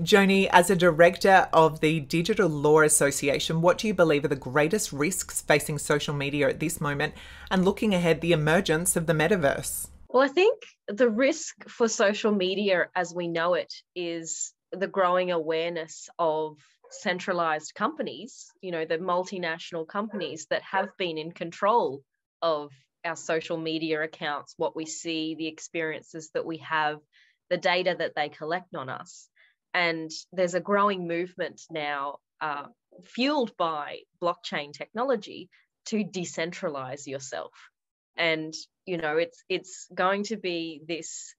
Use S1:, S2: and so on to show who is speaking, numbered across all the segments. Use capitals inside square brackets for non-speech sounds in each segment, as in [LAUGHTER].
S1: Joni, as a director of the Digital Law Association, what do you believe are the greatest risks facing social media at this moment and looking ahead the emergence of the metaverse?
S2: Well, I think the risk for social media as we know it is the growing awareness of centralized companies, you know, the multinational companies that have been in control of our social media accounts, what we see, the experiences that we have, the data that they collect on us. And there's a growing movement now, uh, fueled by blockchain technology, to decentralize yourself. And you know, it's it's going to be this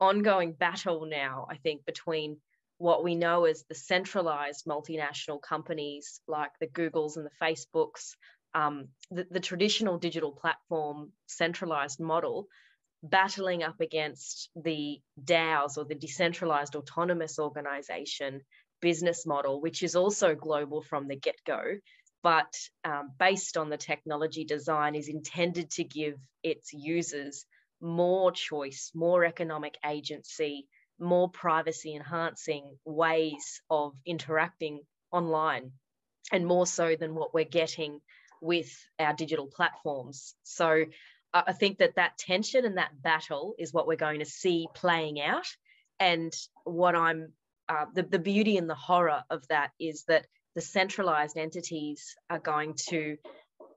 S2: ongoing battle now, I think, between what we know as the centralized multinational companies like the Googles and the Facebooks, um, the, the traditional digital platform centralized model, battling up against the DAOs or the decentralized autonomous organization business model, which is also global from the get go, but um, based on the technology design, is intended to give its users more choice, more economic agency, more privacy enhancing ways of interacting online, and more so than what we're getting with our digital platforms. So I think that that tension and that battle is what we're going to see playing out. And what I'm, uh, the, the beauty and the horror of that is that the centralized entities are going to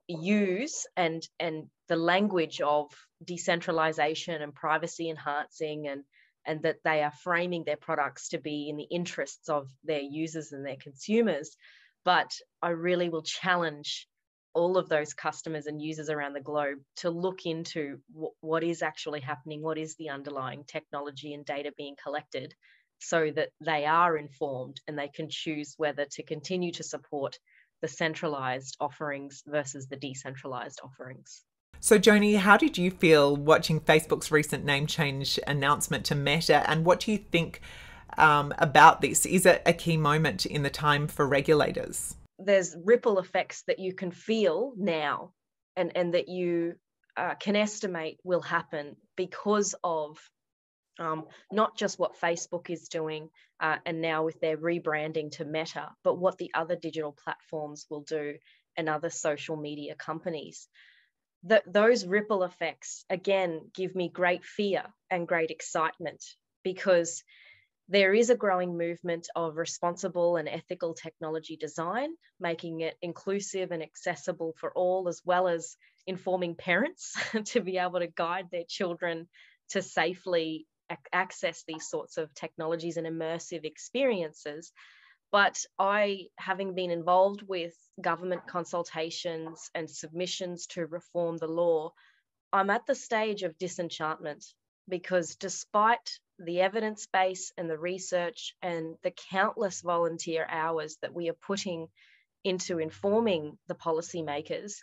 S2: use and and the language of decentralization and privacy enhancing and and that they are framing their products to be in the interests of their users and their consumers but i really will challenge all of those customers and users around the globe to look into what is actually happening, what is the underlying technology and data being collected, so that they are informed and they can choose whether to continue to support the centralized offerings versus the decentralized offerings.
S1: So, Joni, how did you feel watching Facebook's recent name change announcement to Meta, and what do you think um, about this? Is it a key moment in the time for regulators?
S2: There's ripple effects that you can feel now and, and that you uh, can estimate will happen because of um, not just what Facebook is doing uh, and now with their rebranding to Meta, but what the other digital platforms will do and other social media companies. That those ripple effects again give me great fear and great excitement because there is a growing movement of responsible and ethical technology design, making it inclusive and accessible for all, as well as informing parents [LAUGHS] to be able to guide their children to safely access these sorts of technologies and immersive experiences. But I, having been involved with government consultations and submissions to reform the law, I'm at the stage of disenchantment because despite the evidence base and the research and the countless volunteer hours that we are putting into informing the policymakers,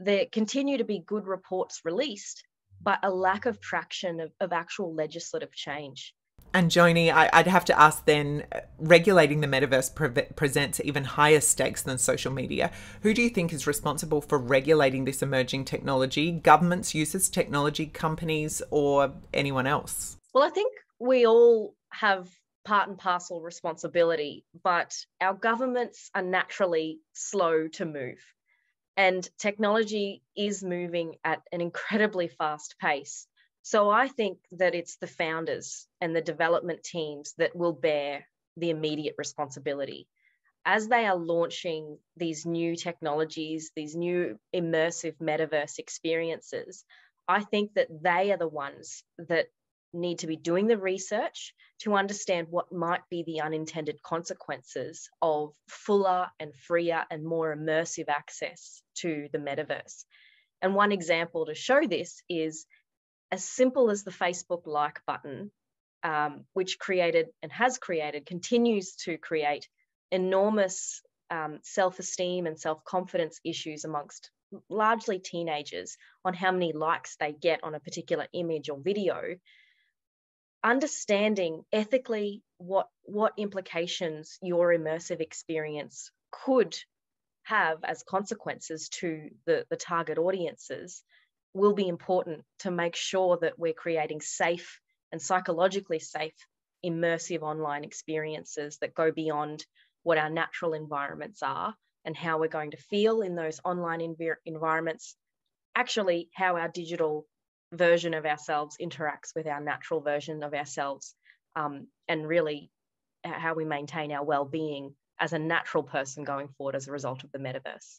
S2: there continue to be good reports released, but a lack of traction of, of actual legislative change.
S1: And Joni, I, would have to ask then, regulating the metaverse pre- presents even higher stakes than social media. Who do you think is responsible for regulating this emerging technology? Governments, users, technology companies, or anyone else?
S2: Well, I think we all have part and parcel responsibility, but our governments are naturally slow to move. And technology is moving at an incredibly fast pace. So I think that it's the founders and the development teams that will bear the immediate responsibility. As they are launching these new technologies, these new immersive metaverse experiences, I think that they are the ones that need to be doing the research to understand what might be the unintended consequences of fuller and freer and more immersive access to the metaverse. And one example to show this is as simple as the Facebook like button, um, which created and has created, continues to create enormous um, self esteem and self confidence issues amongst largely teenagers on how many likes they get on a particular image or video. Understanding ethically what what implications your immersive experience could have as consequences to the, the target audiences will be important to make sure that we're creating safe and psychologically safe immersive online experiences that go beyond what our natural environments are and how we're going to feel in those online env- environments, actually, how our digital version of ourselves interacts with our natural version of ourselves, um, and really how we maintain our well being as a natural person going forward as a result of the metaverse.